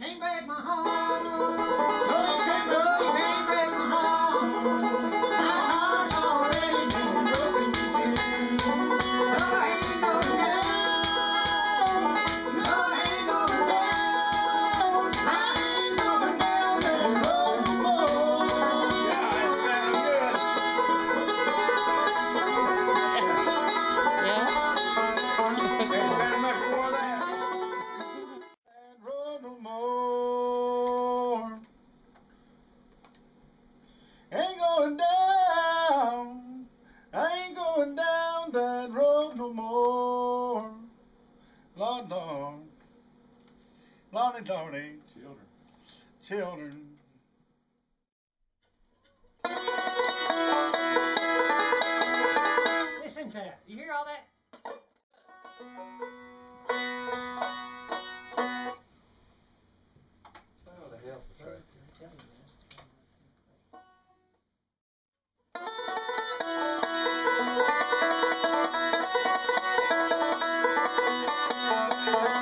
Came back my home. Lonnie Tony. Children. Children. Listen to that. You hear all that? Oh, the hell. Right. Thank you.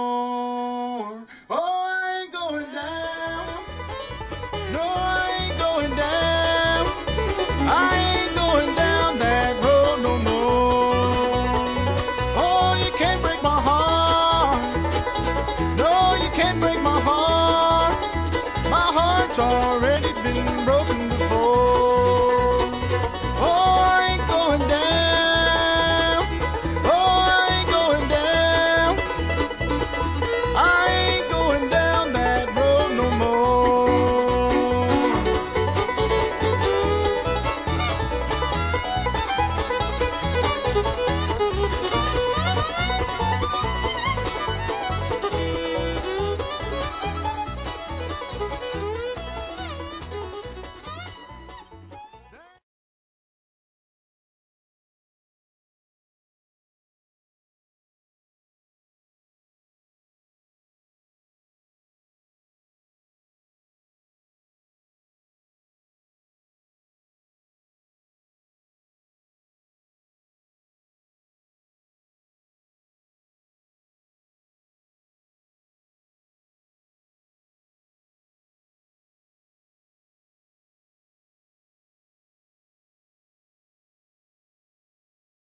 that's already been broken